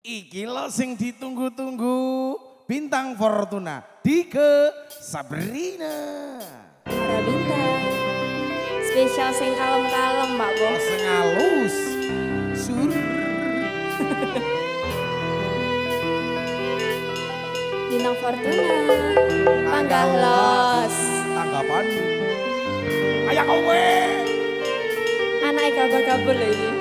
Iki lo sing ditunggu-tunggu Bintang Fortuna Dike Sabrina. Para bintang Spesial sing kalem-kalem Mbak Bo. Sing halus Sur. Bintang Fortuna Panggah los. Tanggapan. Kayak kowe. Anak gabah-gabul lagi.